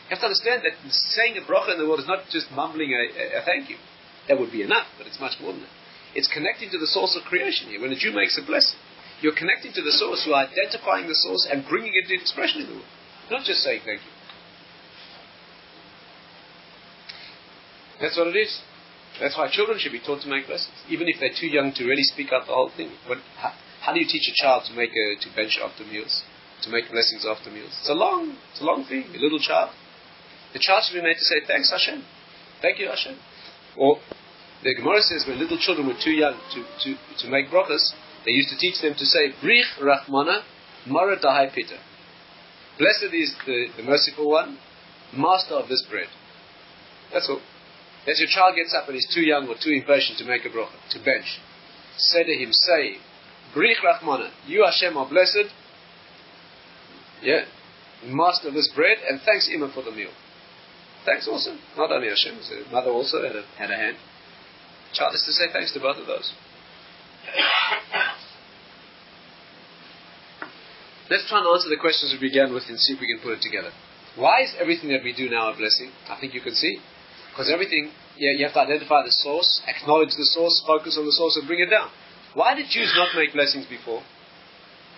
You have to understand that saying a bracha in the world is not just mumbling a, a, thank you. That would be enough, but it's much more than that. It's connecting to the source of creation here. When a Jew makes a blessing, you're connecting to the source, you're identifying the source and bringing it into expression in the world. Not just saying thank you. That's what it is. That's why children should be taught to make blessings, even if they're too young to really speak out the whole thing. How, how do you teach a child to make a, to bench after meals, to make blessings after meals? It's a long, it's a long thing. A little child, the child should be made to say thanks Hashem, thank you Hashem. Or the Gemara says when little children were too young to, to, to make brachas, they used to teach them to say Brich Rachmana Mara Dahai Pita. Blessed is the, the merciful one, master of this bread. That's all. As your child gets up and is too young or too impatient to make a bracha, to bench, say to him, say, Brich Rachmana, you Hashem are blessed, yeah, master of this bread, and thanks Ima for the meal. Thanks also, not only Hashem, the mother also had a, had a hand. Child is to say thanks to both of those. Let's try and answer the questions we began with and see if we can put it together. Why is everything that we do now a blessing? I think you can see. Because everything, yeah, you have to identify the source, acknowledge the source, focus on the source, and bring it down. Why did Jews not make blessings before?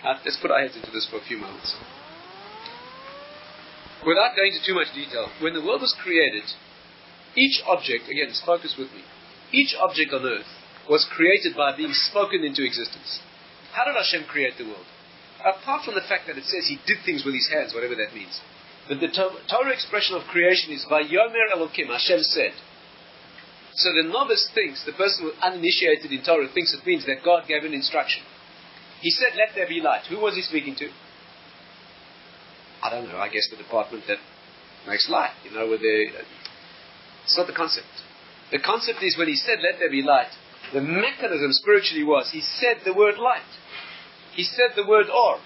Uh, let's put our heads into this for a few moments. Without going into too much detail, when the world was created, each object, again, just focus with me, each object on earth was created by being spoken into existence. How did Hashem create the world? Apart from the fact that it says He did things with His hands, whatever that means. But the Torah expression of creation is Vayomer Elokim, Hashem said. So the novice thinks, the person who uninitiated in Torah thinks it means that God gave an instruction. He said, Let there be light. Who was he speaking to? I don't know, I guess the department that makes light, you know, where they. It's not the concept. The concept is when he said, Let there be light, the mechanism spiritually was he said the word light. He said the word or.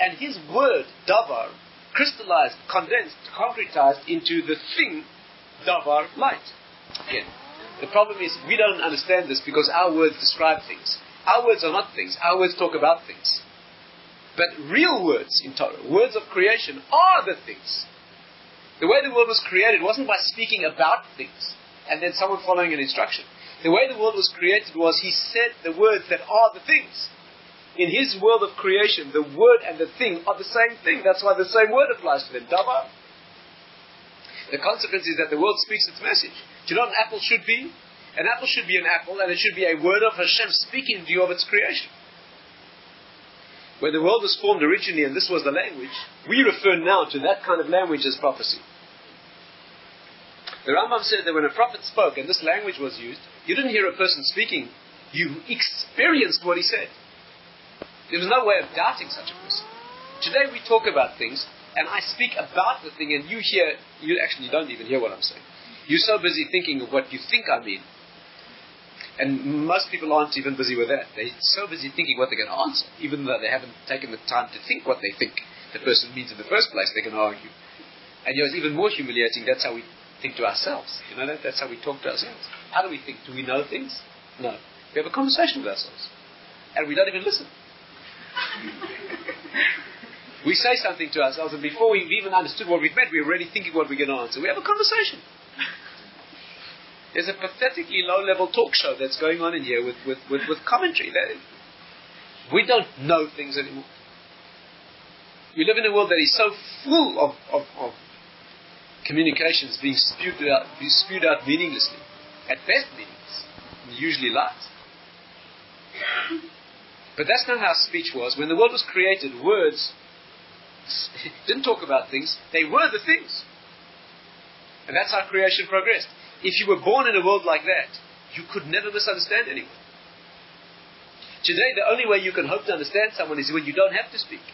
And his word, davar, crystallized, condensed, concretized into the thing, davar, light. Again, the problem is we don't understand this because our words describe things. Our words are not things. Our words talk about things. But real words in Torah, words of creation, are the things. The way the world was created wasn't by speaking about things and then someone following an instruction. The way the world was created was He said the words that are the things. In His world of creation, the word and the thing are the same thing. That's why the same word applies to them. Dava. The consequence is that the world speaks its message. Do you know what an apple should be? An apple should be an apple, and it should be a word of Hashem speaking to you of its creation. When the world was formed originally, and this was the language, we refer now to that kind of language as prophecy. The Rambam said that when a prophet spoke and this language was used, you didn't hear a person speaking, you experienced what he said. There was no way of doubting such a person. Today we talk about things, and I speak about the thing, and you hear, you actually don't even hear what I'm saying. You're so busy thinking of what you think I mean. And most people aren't even busy with that. They're so busy thinking what they're going to answer, even though they haven't taken the time to think what they think the person means in the first place, they're going to argue. And you know, it's even more humiliating, that's how we think to ourselves. You know that? That's how we talk to ourselves. How do we think? Do we know things? No. We have a conversation with ourselves. And we don't even listen. we say something to ourselves, and before we've even understood what we've meant, we're already thinking what we're going to answer. We have a conversation. There's a pathetically low level talk show that's going on in here with, with, with, with commentary. We don't know things anymore. We live in a world that is so full of, of, of communications being spewed out, being spewed out meaninglessly. At best meaningless, usually lies. But that's not how speech was. When the world was created, words didn't talk about things, they were the things. And that's how creation progressed. If you were born in a world like that, you could never misunderstand anyone. Today, the only way you can hope to understand someone is when you don't have to speak.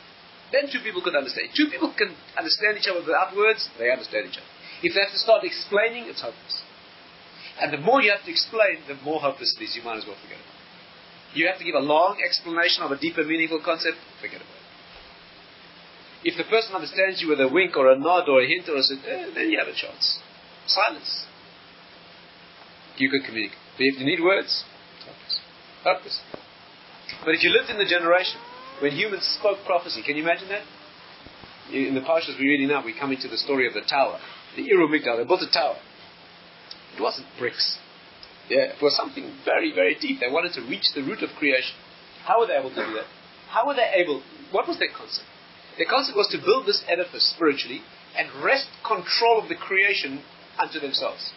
Then two people could understand. Two people can understand each other without words, they understand each other. If they have to start explaining, it's hopeless. And the more you have to explain, the more hopeless it is. You might as well forget it. You have to give a long explanation of a deeper, meaningful concept, forget about it. If the person understands you with a wink or a nod or a hint or a eh, then you have a chance. Silence. You can communicate. But if you need words, hopeless. Hopeless. But if you lived in the generation when humans spoke prophecy. Can you imagine that? In the parshas we're reading now, we come into the story of the tower, the Iru Migdal. They built a tower. It wasn't bricks. Yeah, was something very, very deep. They wanted to reach the root of creation. How were they able to do that? How were they able? What was their concept? Their concept was to build this edifice spiritually and wrest control of the creation unto themselves.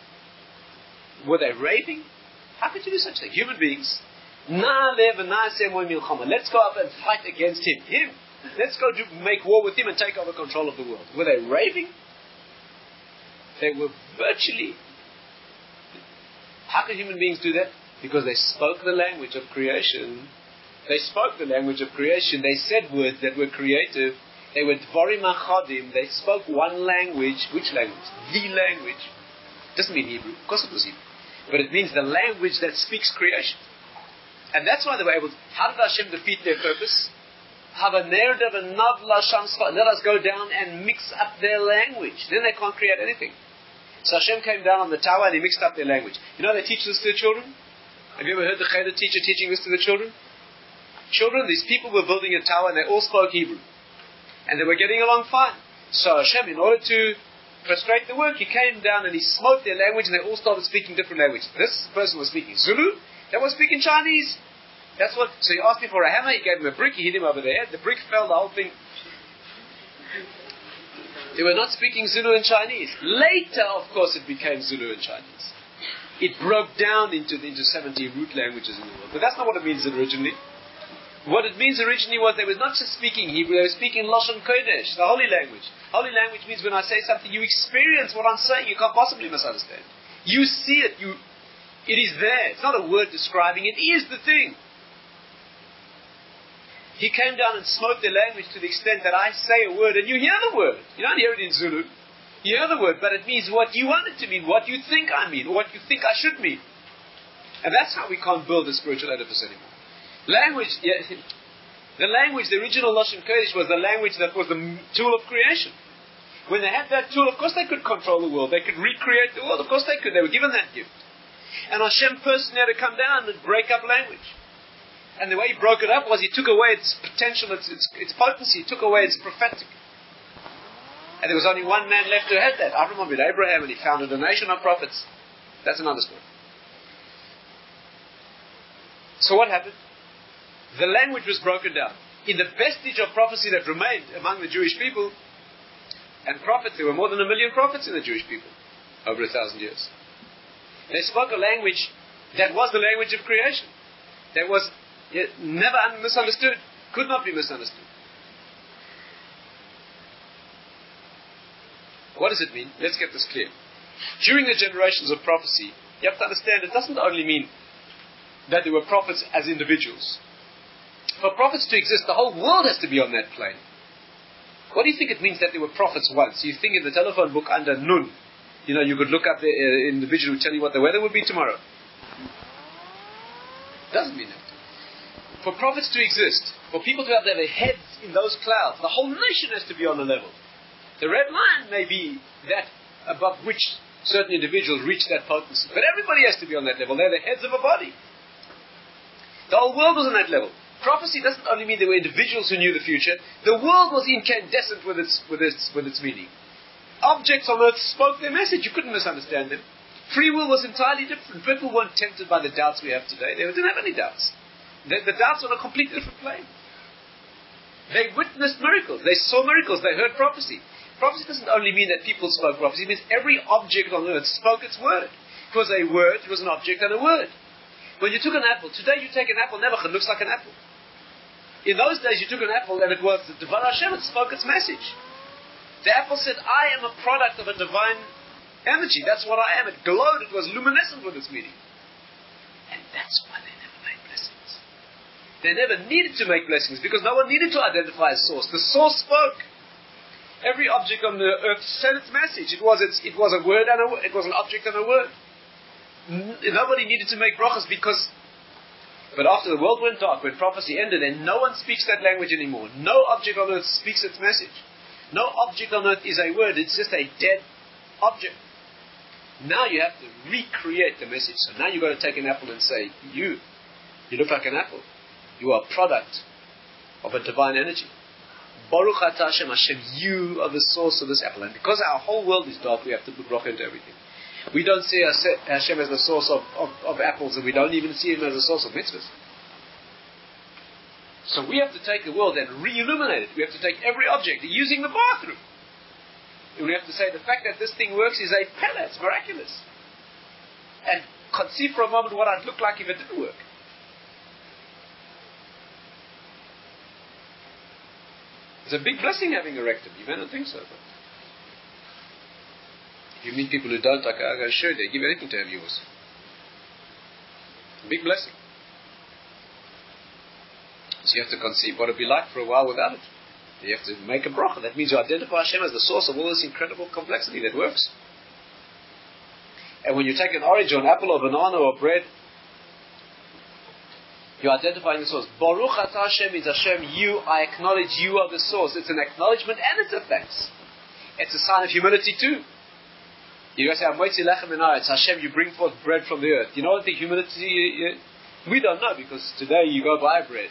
Were they raving? How could you do such a thing? Human beings Let's go up and fight against him. Him. Let's go do, make war with him and take over control of the world. Were they raving? They were virtually. How can human beings do that? Because they spoke the language of creation. They spoke the language of creation. They said words that were creative. They were dvarim achadim. They spoke one language. Which language? The language. Doesn't mean Hebrew. Of course it was Hebrew. But it means the language that speaks creation. And that's why they were able to. How did Hashem defeat their purpose? Have a. Let us go down and mix up their language. Then they can't create anything. So Hashem came down on the tower and he mixed up their language. You know they teach this to the children? Have you ever heard the Cheder teacher teaching this to the children? Children, these people were building a tower and they all spoke Hebrew. And they were getting along fine. So Hashem, in order to frustrate the work, he came down and he smote their language and they all started speaking different languages. This person was speaking Zulu, that was speaking Chinese. That's what. So he asked me for a hammer. He gave him a brick. He hit him over the head. The brick fell. The whole thing. They were not speaking Zulu and Chinese. Later, of course, it became Zulu and Chinese. It broke down into, into 70 root languages in the world. But that's not what it means originally. What it means originally was they were not just speaking Hebrew, they were speaking Lashon Kodesh, the holy language. Holy language means when I say something, you experience what I'm saying, you can't possibly misunderstand. You see it, you it is there. It's not a word describing it. Is the thing. He came down and smote the language to the extent that I say a word and you hear the word. You don't hear it in Zulu. You hear the word, but it means what you want it to mean, what you think I mean, or what you think I should mean. And that's how we can't build a spiritual edifice anymore. Language, yeah, the language, the original Lashon Kodesh was the language that was the tool of creation. When they had that tool, of course they could control the world. They could recreate the world. Of course they could. They were given that gift. And Hashem personally had to come down and break up language. And the way he broke it up was he took away its potential, its, its, its potency, he took away its prophetic. And there was only one man left who had that, Abraham bin Abraham, and he founded a nation of prophets. That's another story. So what happened? The language was broken down. In the vestige of prophecy that remained among the Jewish people, and prophets, there were more than a million prophets in the Jewish people over a thousand years. They spoke a language that was the language of creation. That was never misunderstood, could not be misunderstood. What does it mean? Let's get this clear. During the generations of prophecy, you have to understand it doesn't only mean that there were prophets as individuals. For prophets to exist, the whole world has to be on that plane. What do you think it means that there were prophets once? You think in the telephone book under Nun, you know, you could look up the uh, individual who tell you what the weather would be tomorrow. Doesn't mean that. For prophets to exist, for people to have their heads in those clouds, the whole nation has to be on the level. The red line may be that above which certain individuals reach that potency, but everybody has to be on that level. They're the heads of a body. The whole world was on that level. Prophecy doesn't only mean there were individuals who knew the future, the world was incandescent with its, with its, with its meaning. Objects on earth spoke their message, you couldn't misunderstand them. Free will was entirely different. People weren't tempted by the doubts we have today. They didn't have any doubts. The, the doubts on a completely different plane. They witnessed miracles. They saw miracles. They heard prophecy. Prophecy doesn't only mean that people spoke prophecy. It means every object on earth spoke its word. It was a word, it was an object and a word. When you took an apple, today you take an apple, Nebuchadnezzar looks like an apple. In those days, you took an apple and it was the Devar Hashem, it spoke its message. The apple said, I am a product of a divine energy. That's what I am. It glowed, it was luminescent with its meaning. And that's why they never made blessings. They never needed to make blessings because no one needed to identify a source. The source spoke. Every object on the earth sent its message. It was, its, it was a word and a, it was an object and a word. Nobody needed to make brachas because but after the world went dark, when prophecy ended, and no one speaks that language anymore. No object on earth speaks its message. No object on earth is a word, it's just a dead object. Now you have to recreate the message. So now you've got to take an apple and say, You, you look like an apple. You are a product of a divine energy. Baruch Hashem, Hashem, you are the source of this apple. And because our whole world is dark, we have to put rock into everything. We don't see Hashem as the source of, of, of, apples, and we don't even see Him as the source of mitzvahs. So we have to take the world and re-illuminate it. We have to take every object, using the bathroom. And we have to say the fact that this thing works is a pele, it's miraculous. And conceive for a moment what I'd look like if it didn't work. It's a big blessing having a rectum. You may not think so. But you meet people who don't, like, I go, sure, they give anything to have yours. Big blessing. So you have to conceive what it'd be like for a while without it. You have to make a bracha. That means you identify Hashem as the source of all this incredible complexity that works. And when you take an orange or an apple or banana or bread, you're identifying the source. Baruch Atah Hashem means Hashem, you, I acknowledge you are the source. It's an acknowledgement and it's a thanks. It's a sign of humility too. You guys say, Hamotzi lechem It's Hashem, you bring forth bread from the earth. You know what the humility We don't know because today you go buy bread.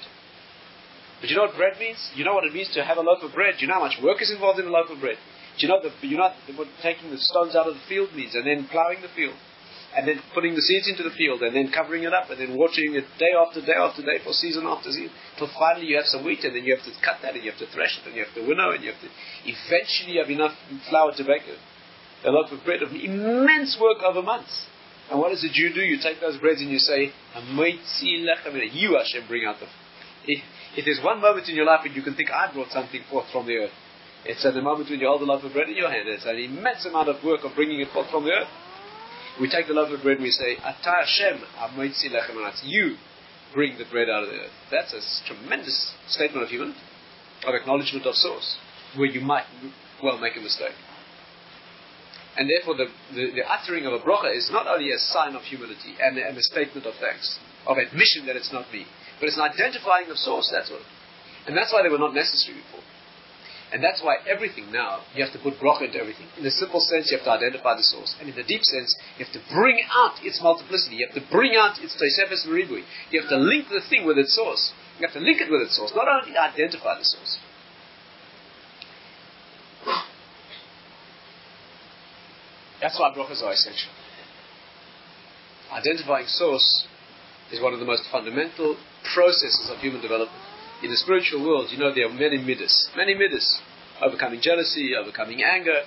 But you know what bread means? You know what it means to have a loaf of bread. Do you know how much work is involved in a loaf of bread? Do you know, the, you know what taking the stones out of the field means and then plowing the field? And then putting the seeds into the field and then covering it up and then watering it day after day after day for season after season till finally you have some wheat and then you have to cut that and you have to thresh it and you have to winnow and you have to eventually have enough flour to bake it a loaf of bread of immense work over months. And what does a Jew do? You take those breads and you say, You Hashem bring out the. If, if there's one moment in your life when you can think, I brought something forth from the earth, it's at the moment when you hold the loaf of bread in your hand. It's an immense amount of work of bringing it forth from the earth. We take the loaf of bread and we say, Ata Hashem, You bring the bread out of the earth. That's a tremendous statement of human, of acknowledgement of source, where you might well make a mistake. And therefore, the, the, the, uttering of a bracha is not only a sign of humility and, and, a statement of thanks, of admission that it's not me, but it's an identifying of source, that's what. And that's why they were not necessary before. And that's why everything now, you have to put bracha into everything. In the simple sense, you have to identify the source. And in the deep sense, you have to bring out its multiplicity. You have to bring out its Tosefes Meribui. You have to link the thing with its source. You have to link it with its source, not only identify the source. That's why brachas are essential. Identifying source is one of the most fundamental processes of human development. In the spiritual world, you know, there are many midas, many midas, overcoming jealousy, overcoming anger.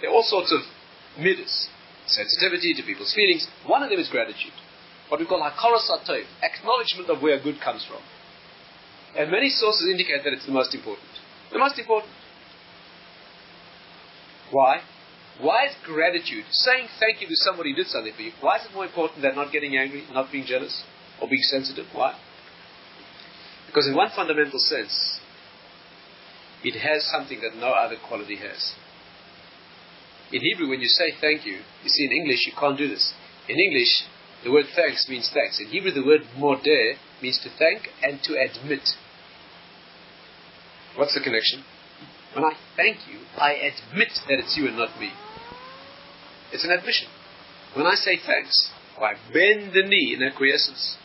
There are all sorts of midas, sensitivity to people's feelings. One of them is gratitude, what we call hakaras hatov, acknowledgement of where good comes from. And many sources indicate that it's the most important. The most important. Why? Why is gratitude, saying thank you to somebody who did something for you, why is it more important than not getting angry, not being jealous, or being sensitive? Why? Because in one fundamental sense, it has something that no other quality has. In Hebrew, when you say thank you, you see in English you can't do this. In English, the word thanks means thanks. In Hebrew, the word modeh means to thank and to admit. What's the connection? When I thank you, I admit that it's you and not me. It's an admission. When I say thanks, I bend the knee in acquiescence.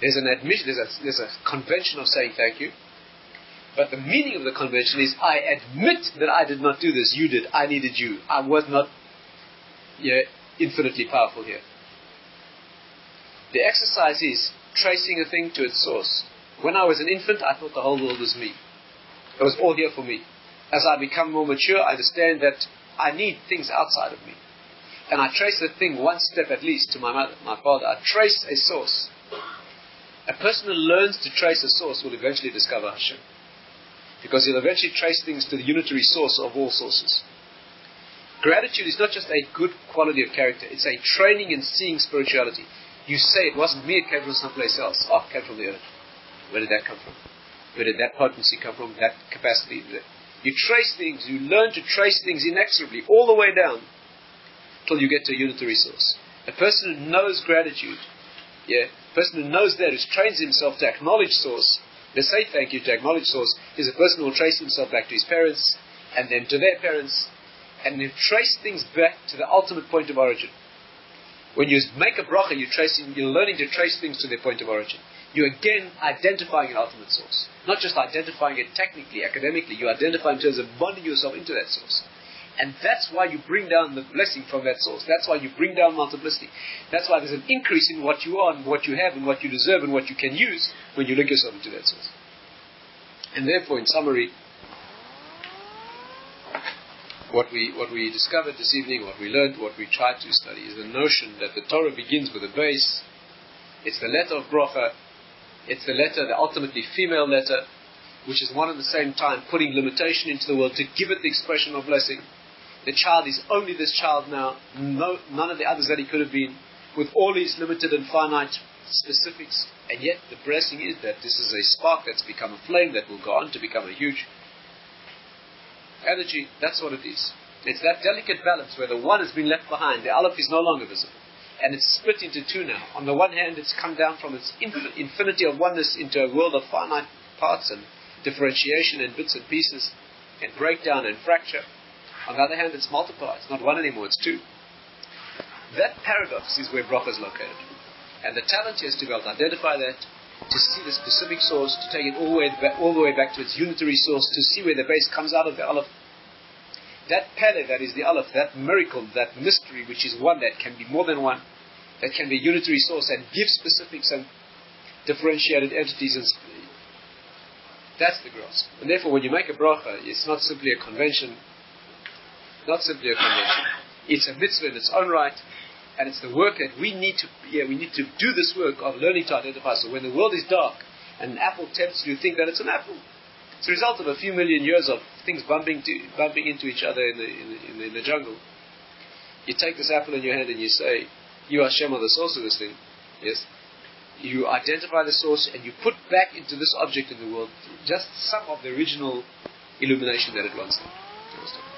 There's an admission, there's a, there's a convention of saying thank you. But the meaning of the convention is I admit that I did not do this, you did, I needed you. I was not yeah, infinitely powerful here. The exercise is tracing a thing to its source. When I was an infant, I thought the whole world was me. It was all here for me. As I become more mature, I understand that I need things outside of me. And I trace the thing one step at least to my mother, my father. I trace a source. A person who learns to trace a source will eventually discover Hashem. Because he'll eventually trace things to the unitary source of all sources. Gratitude is not just a good quality of character, it's a training in seeing spirituality. You say it wasn't me, it came from someplace else. Oh, it came from the earth. Where did that come from? Where did that potency come from? That capacity? You trace things, you learn to trace things inexorably, all the way down, till you get to a unitary source. A person who knows gratitude, yeah, a person who knows that, who trains himself to acknowledge source, to say thank you, to acknowledge source, is a person who will trace himself back to his parents, and then to their parents, and then trace things back to the ultimate point of origin. When you make a bracha, you're, tracing, you're learning to trace things to their point of origin you're again identifying an ultimate source. Not just identifying it technically, academically, you identify in terms of bonding yourself into that source. And that's why you bring down the blessing from that source. That's why you bring down multiplicity. That's why there's an increase in what you are and what you have and what you deserve and what you can use when you link yourself into that source. And therefore, in summary, what we, what we discovered this evening, what we learned, what we tried to study is the notion that the Torah begins with a base. It's the letter of bracha, it's the letter, the ultimately female letter, which is one at the same time putting limitation into the world to give it the expression of blessing. The child is only this child now, no, none of the others that he could have been, with all his limited and finite specifics. And yet the blessing is that this is a spark that's become a flame that will go on to become a huge energy. That's what it is. It's that delicate balance where the one has been left behind, the aleph is no longer visible and it's split into two now. On the one hand, it's come down from its infinity of oneness into a world of finite parts and differentiation and bits and pieces and breakdown and fracture. On the other hand, it's multiplied. It's not one anymore, it's two. That paradox is where bracha is located. And the talent is to be able to identify that, to see the specific source, to take it all the way back, all the way back to its unitary source, to see where the base comes out of the aleph, that pele that is the aleph, that miracle, that mystery which is one that can be more than one, that can be a unitary source and give specifics and differentiated entities and that's the grasp. And therefore when you make a bracha, it's not simply a convention, not simply a convention. It's a mitzvah in its own right, and it's the work that we need to yeah, we need to do this work of learning to identify. So when the world is dark and an apple tempts you to think that it's an apple, it's a result of a few million years of things bumping, to, bumping into each other in the, in the, in the, jungle. You take this apple in your hand and you say, You are Hashem are the source of this thing. Yes? You identify the source and you put back into this object in the world just some of the original illumination that it once had.